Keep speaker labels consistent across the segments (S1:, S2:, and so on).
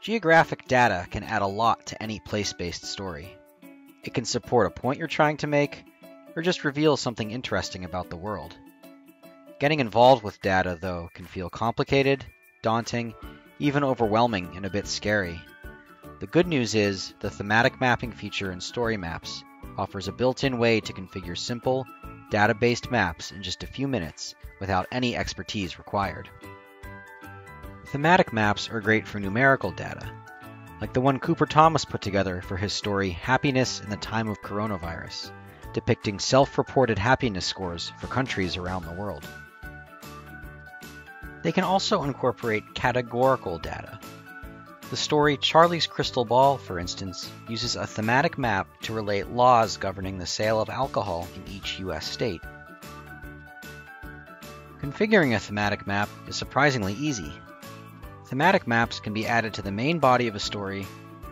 S1: Geographic data can add a lot to any place-based story. It can support a point you're trying to make, or just reveal something interesting about the world. Getting involved with data, though, can feel complicated, daunting, even overwhelming and a bit scary. The good news is the thematic mapping feature in StoryMaps offers a built-in way to configure simple, data-based maps in just a few minutes without any expertise required. Thematic maps are great for numerical data, like the one Cooper Thomas put together for his story Happiness in the Time of Coronavirus, depicting self reported happiness scores for countries around the world. They can also incorporate categorical data. The story Charlie's Crystal Ball, for instance, uses a thematic map to relate laws governing the sale of alcohol in each US state. Configuring a thematic map is surprisingly easy, Thematic maps can be added to the main body of a story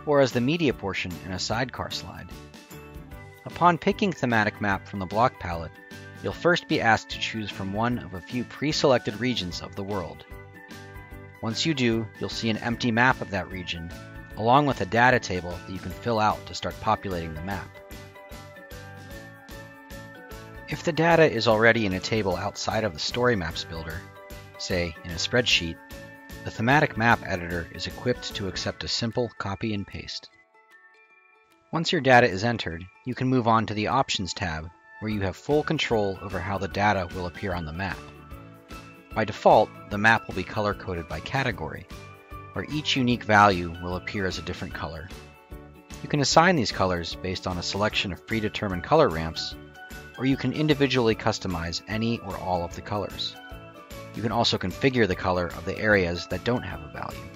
S1: or as the media portion in a sidecar slide. Upon picking thematic map from the block palette, you'll first be asked to choose from one of a few pre-selected regions of the world. Once you do, you'll see an empty map of that region, along with a data table that you can fill out to start populating the map. If the data is already in a table outside of the StoryMaps builder, say in a spreadsheet, the thematic map editor is equipped to accept a simple copy and paste. Once your data is entered, you can move on to the Options tab, where you have full control over how the data will appear on the map. By default, the map will be color-coded by category, where each unique value will appear as a different color. You can assign these colors based on a selection of predetermined color ramps, or you can individually customize any or all of the colors. You can also configure the color of the areas that don't have a value.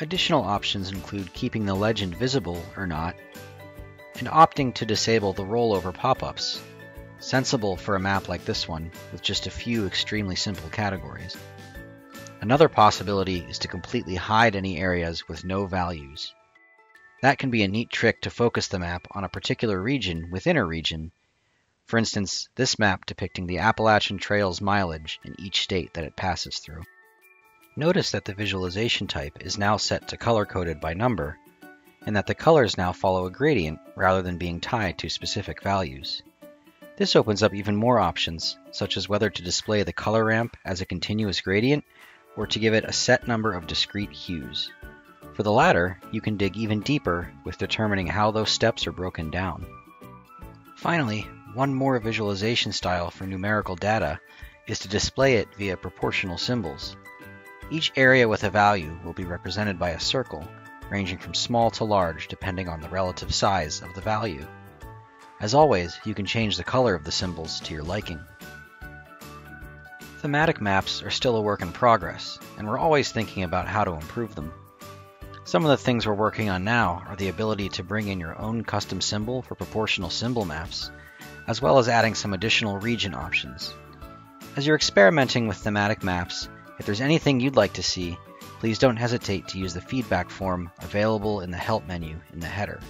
S1: Additional options include keeping the legend visible or not, and opting to disable the rollover pop-ups, sensible for a map like this one with just a few extremely simple categories. Another possibility is to completely hide any areas with no values. That can be a neat trick to focus the map on a particular region within a region for instance, this map depicting the Appalachian Trail's mileage in each state that it passes through. Notice that the visualization type is now set to color-coded by number, and that the colors now follow a gradient rather than being tied to specific values. This opens up even more options, such as whether to display the color ramp as a continuous gradient or to give it a set number of discrete hues. For the latter, you can dig even deeper with determining how those steps are broken down. Finally, one more visualization style for numerical data is to display it via proportional symbols. Each area with a value will be represented by a circle, ranging from small to large depending on the relative size of the value. As always, you can change the color of the symbols to your liking. Thematic maps are still a work in progress, and we're always thinking about how to improve them. Some of the things we're working on now are the ability to bring in your own custom symbol for proportional symbol maps, as well as adding some additional region options. As you're experimenting with thematic maps, if there's anything you'd like to see, please don't hesitate to use the feedback form available in the Help menu in the header.